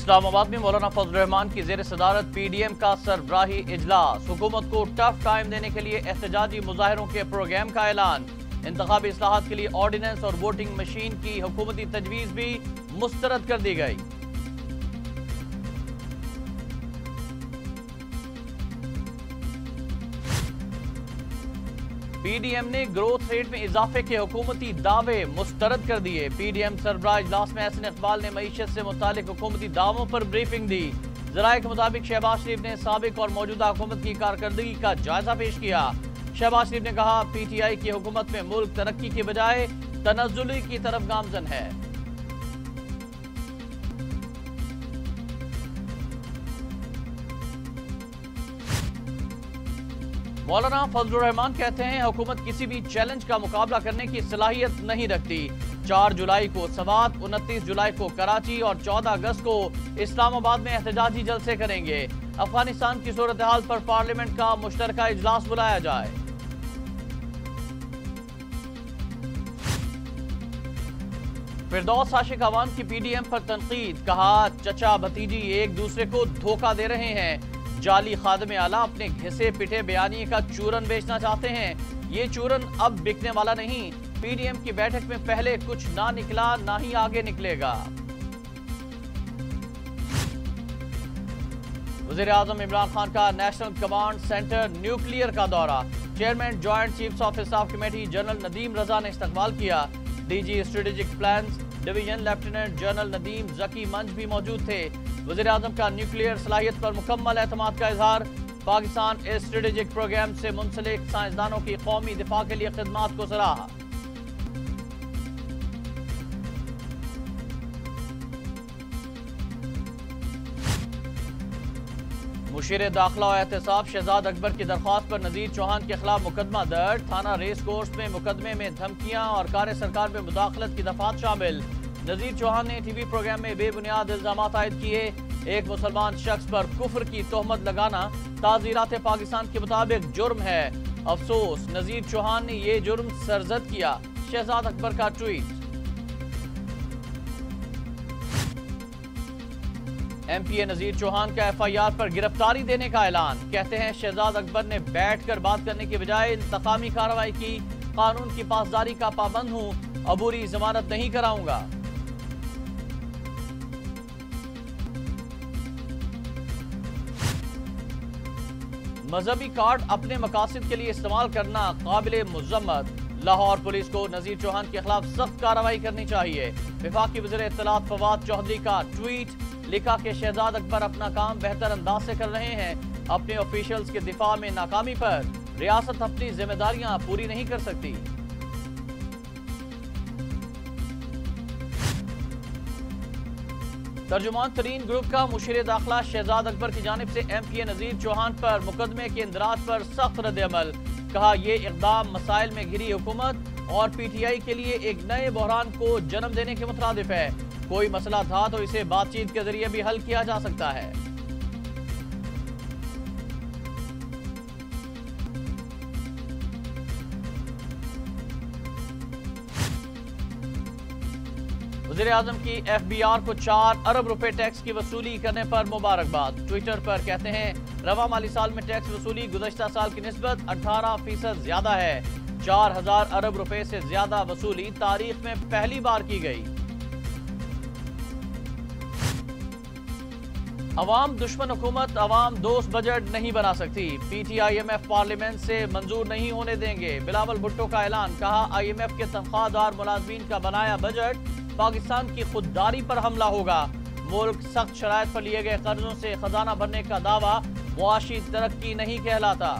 इस्लामाबाद में मौलाना फजल रहमान की जेर सदारत पी डी एम का सरबराही इजलास। हुकूमत को टफ टाइम देने के लिए एहतजाजी मुजाहरों के प्रोग्राम का ऐलान। इंतबी असलाहत के लिए ऑर्डिनेंस और वोटिंग मशीन की हुकूमती तजवीज़ भी मुस्तरद कर दी गई। पीडीएम ने ग्रोथ रेट में इजाफे के हुकूमती दावे मुस्तरद कर दिए। पीडीएम सरबराह इजलास में एसन इकबाल ने मीशत से मुतालिक हुकूमती दावों पर ब्रीफिंग दी। जराये के मुताबिक शहबाज शरीफ ने सबक और मौजूदा हुकूमत की कारकर्दगी का जायजा पेश किया। शहबाज शरीफ ने कहा पी टी आई की हुकूमत में मुल्क तरक्की के बजाय तनजुली की तरफ़ गामजन है। मौलाना फजल रहमान कहते हैं, हुकूमत किसी भी चैलेंज का मुकाबला करने की सलाहियत नहीं रखती। चार जुलाई को सवात, उनतीस जुलाई को कराची और चौदह अगस्त को इस्लामाबाद में एहतजाजी जलसे करेंगे। अफ़गानिस्तान की सूरत हाल पर पार्लियामेंट का मुश्तर इजलास बुलाया जाए। फिरदौस आशिक अवान की पीडीएम पर तनकीद, कहा, चचा भतीजी एक दूसरे को धोखा दे रहे हैं। जाली खादम आला, अपने घिसे पिटे बयानी का चूरन बेचना चाहते हैं। ये चूरन अब बिकने वाला नहीं। पीडीएम की बैठक में पहले कुछ ना निकला, ना ही आगे निकलेगा। वज़ीर आज़म इमरान खान का नेशनल कमांड सेंटर न्यूक्लियर का दौरा। Chairman joint chief of staff committee general Nadeem Raza ने इस्तकबाल किया। DG strategic plan division lieutenant general Nadeem Zaki मंच भी मौजूद थे। वजी अजम का न्यूक्लियर सलाहियत पर मुकम्मल अहतमाद का इजहार। पाकिस्तान स्ट्रेटेजिक प्रोग्राम से मुंसलिक साइंसदानों की कौमी दिफा के लिए खदमात को सराहा मुशीर दाखिला और एहतसाब शहजाद अकबर की दरख्वास्त पर नजीर चौहान के खिलाफ मुकदमा दर्ज। थाना रेस कोर्स में मुकदमे में धमकियाँ और कार्य सरकार में मुदाखलत की दफात शामिल। नजीर चौहान ने टीवी प्रोग्राम में बेबुनियाद इल्ज़ाम आयद किए। एक मुसलमान शख्स पर कुफर की तोहमत लगाना ताजीरात पाकिस्तान के मुताबिक जुर्म है। अफसोस, नजीर चौहान ने यह जुर्म सरजद किया। शहजाद अकबर का tweet. M P A Nazir Chauhan का एफ़ आई आर पर गिरफ्तारी देने का ऐलान। कहते हैं शहजाद अकबर ने बैठ कर बात करने के बजाय इंतकामी कार्रवाई की। कानून की पासदारी का पाबंद हूँ, अबूरी जमानत नहीं कराऊँगा। मजहबी कार्ड अपने मकासद के लिए इस्तेमाल करना काबिल मजम्मत। लाहौर पुलिस को नजीर चौहान के खिलाफ सख्त कार्रवाई करनी चाहिए। विफाक की वजर इतलात फवाद चौधरी का ट्वीट, लिखा के शहजाद अकबर अपना काम बेहतर अंदाज से कर रहे हैं। अपने ऑफिशियल्स के दिफा में नाकामी पर रियासत अपनी जिम्मेदारियाँ पूरी नहीं कर सकती। तर्जुमान तरीन ग्रुप का मुशीर दाखिला शहजाद अकबर की जानब से M P A Nazir Chauhan पर मुकदमे के इंदराज पर सख्त रद्दमल कहा यह इकदाम मसाइल में घिरी हुकूमत और पी टी आई के लिए एक नए बहरान को जन्म देने के मुतरद है। कोई मसला था तो इसे बातचीत के ज़रिए भी हल किया जा सकता है। वज़ीर अजम की एफ़ बी आर को चार अरब रुपए टैक्स की वसूली करने पर मुबारकबाद। ट्विटर पर कहते हैं, रवा माली साल में टैक्स वसूली गुजशत साल की नस्बत अठारह फ़ीसद ज़्यादा है। चार हज़ार अरब रुपए से ज़्यादा वसूली तारीख में पहली बार की गई। अवाम दुश्मन हुकूमत अवाम दोस्त बजट नहीं बना सकती। P T I M F parliament से मंजूर नहीं होने देंगे। बिलावल भुट्टो का ऐलान, कहा आई एम एफ़ के तनख्वाहदार मुलाजमीन का बनाया बजट पाकिस्तान की खुददारी पर हमला होगा। मुल्क सख्त शराय पर लिए गए कर्जों से खजाना भरने का दावा मुआशी तरक्की नहीं कहलाता।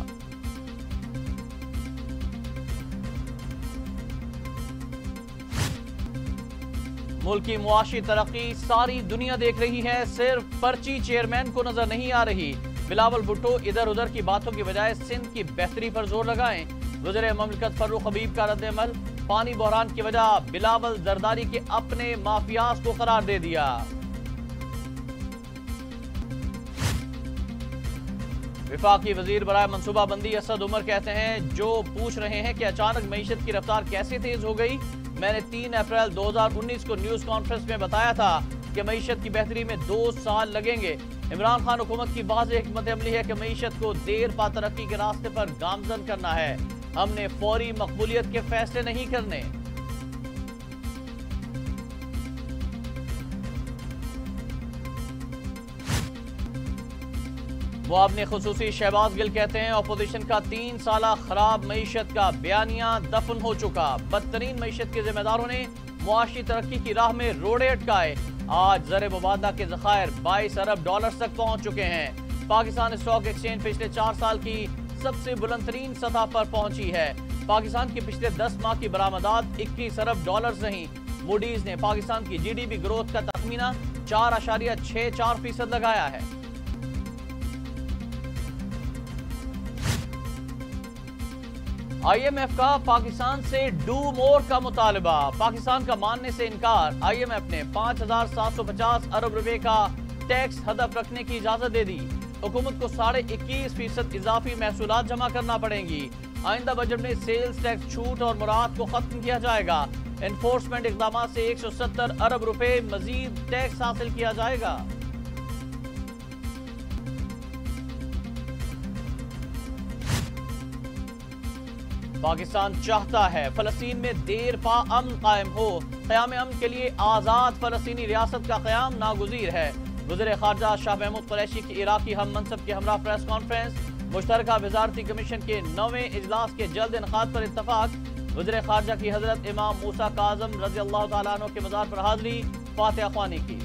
मुल्क की मुआशी तरक्की सारी दुनिया देख रही है, सिर्फ़ पर्ची चेयरमैन को नज़र नहीं आ रही। बिलावल भुट्टो इधर उधर की बातों की बजाय सिंध की बेहतरी पर ज़ोर लगाएँ। वजर ममलिकत फरूख हबीब का रद्दमल पानी बहरान की वजह बिलावल जरदारी के अपने माफियाज को करार दे दिया। विफाकी वज़ीर बराए मनसूबाबंदी असद उमर कहते हैं, जो पूछ रहे हैं कि अचानक मीशत की रफ्तार कैसे तेज हो गई। मैंने तीन अप्रैल 2019 को न्यूज़ कॉन्फ्रेंस में बताया था कि मीशत की बेहतरी में दो साल लगेंगे। इमरान खान हुकूमत की बाज हमत अमली है कि मीशत को देर पा तरक्की के रास्ते पर गामजन करना है। हमने फौरी मकबूलियत के फैसले नहीं करने। वो अपने खसूसी शहबाज गिल कहते हैं अपोजिशन का तीन साल खराब मीशत का बयानिया दफन हो चुका। बदतरीन मीशत के जिम्मेदारों ने मुआशी तरक्की की राह में रोड़े अटकाए। आज जर मुबादा के जखायर बाईस अरब डॉलर तक पहुँच चुके हैं। पाकिस्तान स्टॉक एक्सचेंज पिछले चार साल की सबसे बुलंद तरीन सतह पर पहुँची है। पाकिस्तान की पिछले दस माह की बरामदात इक्कीस अरब डॉलर रही मूडीज ने पाकिस्तान की जी डी पी ग्रोथ का तखमीना चार आशारिया छह चार फ़ीसद लगाया है। आईएमएफ का पाकिस्तान से डू मोर का मुतालबा। पाकिस्तान का मानने से इनकार। आईएमएफ ने 5,750 अरब रुपए का टैक्स हदफ रखने की इजाज़त दे दी। हुकूमत को साढ़े इक्कीस फ़ीसद इजाफी महसूल जमा करना पड़ेंगी। आइंदा बजट में सेल्स टैक्स छूट और मुराद को खत्म किया जाएगा। एनफोर्समेंट इकदाम से 170 अरब रुपए मजीद टैक्स हासिल किया जाएगा। पाकिस्तान चाहता है फलस्तीन में देर पा अमन कायम हो। क्याम अमन के लिए आज़ाद फलस्तीनी रियासत का क्याम नागुजीर है। वजर खारजा शाह महमूद कुरैशी की इराकी हम मनसब के हमरा प्रेस कॉन्फ्रेंस मुश्तर वजारती कमीशन के नौवें इजलास के जल्द इनका पर इतफाक वजर खारजा की हज़रत इमाम मूसा काजम रज़ी अल्लाह तु के मजार पर हाजिरी, फातह खानी की।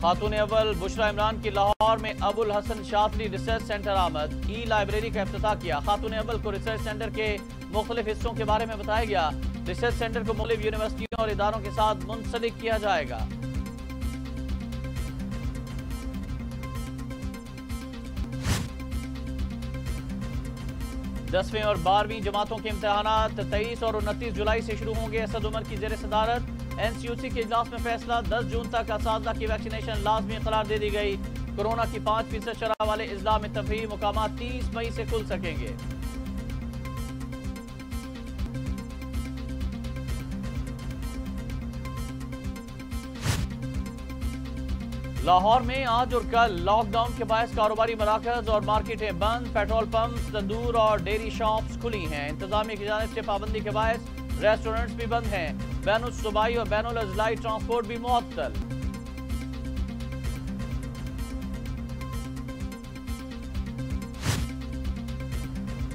खातून अव्वल बुशरा इमरान की लाहौर में अबुल हसन शातली रिसर्च सेंटर आमद। ई लाइब्रेरी का अफ्ताह किया। खातून अव्वल को रिसर्च सेंटर के मुख्तलिफ़ हिस्सों के बारे में बताया गया। रिसर्च सेंटर को मुख्तलिफ़ यूनिवर्सिटियों और इदारों के साथ मुंसलिक किया जाएगा। दसवीं और बारहवीं जमातों के इम्तहान तेईस और उनतीस जुलाई से शुरू होंगे असद उमर की जेर सदारत। एनसीयूसी के इजलास में फैसला 10 जून तक असाजा की वैक्सीनेशन लाजमी करार दे दी गई। कोरोना की पाँच फ़ीसद शराह वाले इजला में तफरी मुकाम तीस मई से खुल सकेंगे। लाहौर में आज और कल लॉकडाउन के बायस कारोबारी मराकज और मार्केटें बंद, पेट्रोल पंप तंदूर और डेयरी शॉप्स खुली हैं। इंतजामिया की जानब से पाबंदी के बायस रेस्टोरेंट्स भी बंद हैं। बैन और बैन अजलाई ट्रांसपोर्ट भी मुअत्तल।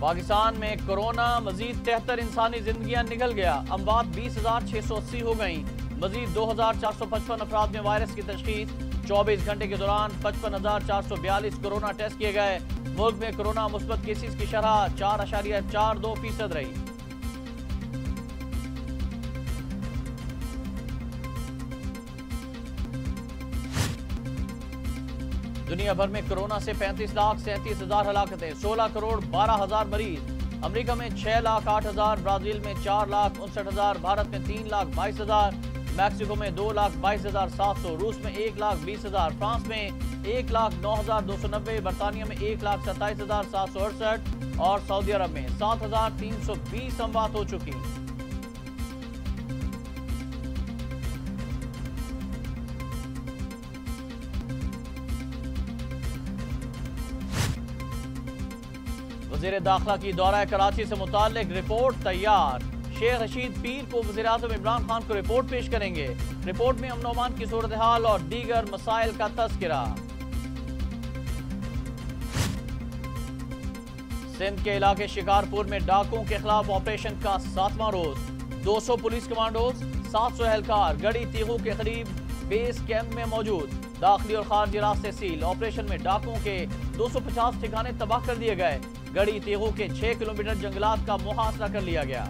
पाकिस्तान में कोरोना मजीद तिहत्तर इंसानी जिंदगियाँ निकल गया। अमवात बीस हज़ार छह सौ अस्सी हो गई। मजीद दो हज़ार चार सौ पचपन अफराद में वायरस की तशखीस। चौबीस घंटे के दौरान पचपन हज़ार चार सौ बयालीस कोरोना टेस्ट किए गए। मुल्क में कोरोना मुस्बत केसेस की शरह चार अशारिया चार दो फ़ीसद रही। दुनिया भर में कोरोना से 35 लाख सैंतीस हज़ार हलाकतें 16 करोड़ बारह हज़ार मरीज़। अमरीका में 6 लाख आठ हज़ार, ब्राज़ील में 4 लाख उनसठ हज़ार, भारत में 3 लाख बाईस हज़ार मैक्सिको में दो लाख बाईस हज़ार सात सौ, रूस में एक लाख बीस हज़ार, फ्रांस में एक लाख नौ हज़ार दो सौ नब्बे, बरतानिया में एक लाख सत्ताईस हज़ार सात सौ अड़सठ और सऊदी अरब में सात हज़ार तीन सौ बीस संवाद हो चुकी वज़ीर दाखिला की दौरा कराची से मुतालिक रिपोर्ट तैयार। शेख रशीद पीर को वजी अजम इमरान खान को रिपोर्ट पेश करेंगे। रिपोर्ट में अमनोमान की सूरत हाल और दीगर मसाइल का तस्करा। सिंध के इलाके शिकारपुर में डाकुओं के खिलाफ ऑपरेशन का सातवां रोज। 200 पुलिस कमांडोज 700 एहलकार गड़ी तीगू के करीब बेस कैंप में मौजूद। दाखिली और खारजी रास्ते सील। ऑपरेशन में डाकुओं के 250 ठिकाने तबाह कर दिए गए। गड़ी तेगू के 6 किलोमीटर जंगलात का मुहासरा कर लिया गया।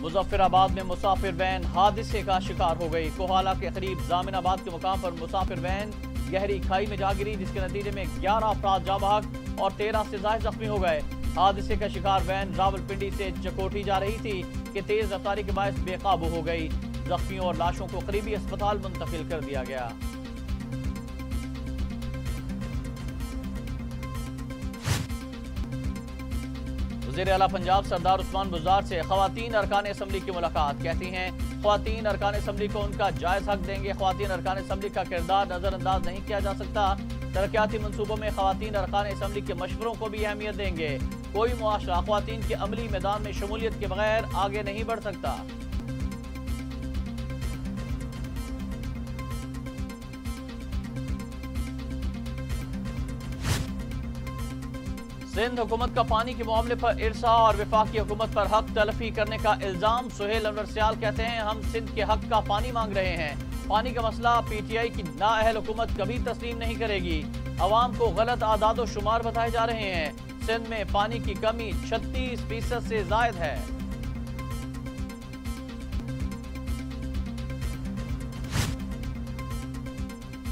मुजफ्फराबाद में मुसाफिर वैन हादसे का शिकार हो गई। कोहाला के करीब जामिनाबाद के मुकाम पर मुसाफिर वैन गहरी खाई में जा गिरी, जिसके नतीजे में 11 अफराद जा और 13 से ज़्यादा जख्मी हो गए। हादसे का शिकार वैन रावलपिंडी से चकोटी जा रही थी, कि तेज रफ्तारी के बायस बेकाबू हो गई। जख्मियों और लाशों को करीबी अस्पताल मुंतकिल कर दिया गया। वज़ीर अला पंजाब सरदार उस्मान बुजार से खातन अरकान असम्बली की मुलाकात। कहती हैं खातन अरकान असम्बली को उनका जायज़ हक देंगे। खातन अरकान असम्बली का किरदार नजरअंदाज नहीं किया जा सकता। तरक्याती मनसूबों में खातन अरकान असम्बली के मशवरों को भी अहमियत देंगे। कोई मुआरा खातन के अमली मैदान में शमूलियत के बगैर आगे नहीं बढ़ सकता। सिंध हुकूमत का पानी के मामले पर इरसा और विफाकी हुकूमत पर हक तलफी करने का इल्ज़ाम, सुहेल अनवर सियाल कहते हैं, हम सिंध के हक का पानी मांग रहे हैं। पानी का मसला पी टी आई की नाअहल हुकूमत कभी तस्लीम नहीं करेगी। आवाम को गलत आदाद शुमार बताए जा रहे हैं। सिंध में पानी की कमी छत्तीस फ़ीसद से जायद है।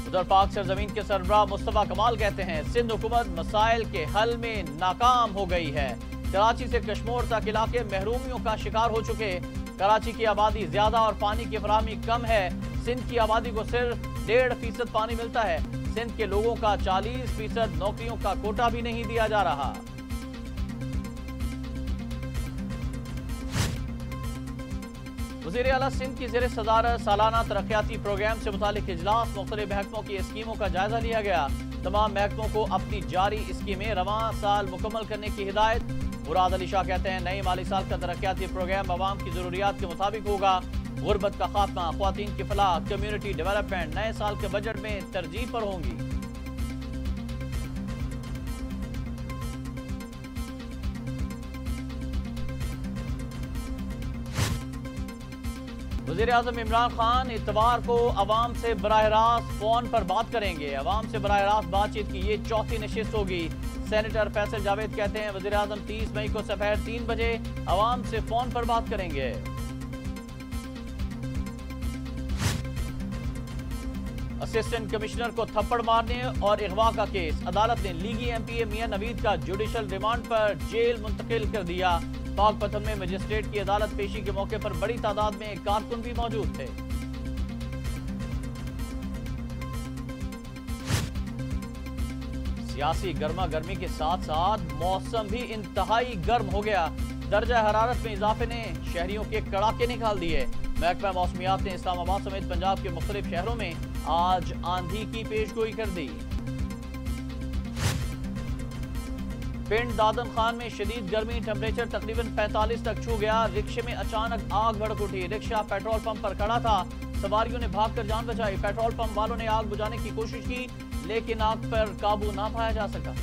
उधर पाक सरजमीन के सरबरा मुस्तफ़ा कमाल कहते हैं, सिंध हुकूमत मसाइल के हल में नाकाम हो गई है। कराची से कश्मोर तक इलाके महरूमियों का शिकार हो चुके कराची की आबादी ज़्यादा और पानी की फरहमी कम है। सिंध की आबादी को सिर्फ़ डेढ़ फ़ीसद पानी मिलता है। सिंध के लोगों का चालीस फ़ीसद नौकरियों का कोटा भी नहीं दिया जा रहा। वज़ीर अला सिंध की जेर सदारत सालाना तरक्याती प्रोग्राम से मुतालिक इजलास, मुख्तलिफ़ महकमों की स्कीमों का जायजा लिया गया। तमाम महकमों को अपनी जारी स्कीमें रवा साल मुकम्मल करने की हिदायत। मुराद अली शाह कहते हैं, नए माली साल का तरक्याती प्रोग्राम आवाम की जरूरियात के मुताबिक होगा। गुरबत का खात्मा खातन की फलाह, कम्यूनिटी डेवलपमेंट नए साल के बजट में तरजीह पर होंगी। वज़ीर अजम इमरान खान इतवार को अवाम से बरह रास्त फ़ोन पर बात करेंगे। अवाम से बरह रास्त बातचीत की ये चौथी नशस्त होगी। सेनेटर फैसल जावेद कहते हैं वज़ीर अजम तीस मई को दोपहर तीन बजे अवाम से फ़ोन पर बात करेंगे। असिस्टेंट कमिश्नर को थप्पड़ मारने और अगवा का केस। अदालत ने लीगी एमपीए मियाँ नवीद का जुडिशल रिमांड पर जेल मुंतकिल कर दिया। पाकपथन में मजिस्ट्रेट की अदालत पेशी के मौके पर बड़ी तादाद में कारकुन भी मौजूद थे। सियासी गर्मा गर्मी के साथ साथ मौसम भी इंतहाई गर्म हो गया। दर्जा हरारत में इजाफे ने शहरियों के कड़ाके निकाल दिए। महकमा मौसमियात ने इस्लामाबाद समेत पंजाब के मुख्तलिफ़ शहरों में आज आंधी की पेशगोई कर दी। पिंड दादन खान में शदीद गर्मी टेम्परेचर तकरीबन 45 तक छू गया। रिक्शे में अचानक आग भड़क उठी। रिक्शा पेट्रोल पंप पर खड़ा था। सवारियों ने भागकर जान बचाई। पेट्रोल पंप वालों ने आग बुझाने की कोशिश की, लेकिन आग पर काबू ना पाया जा सका।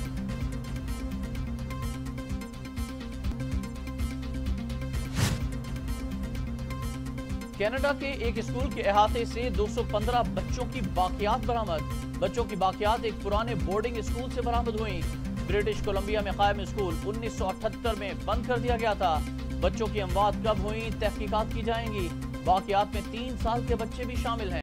कनाडा के एक स्कूल के अहाते से 215 बच्चों की बाकियात बरामद। बच्चों की बाकियात एक पुराने बोर्डिंग स्कूल से बरामद हुई। ब्रिटिश कोलंबिया में कायम स्कूल 1978 में बंद कर दिया गया था। बच्चों की अमवात कब हुई, तहकीकात की जाएँगी? वाकियात में तीन साल के बच्चे भी शामिल हैं।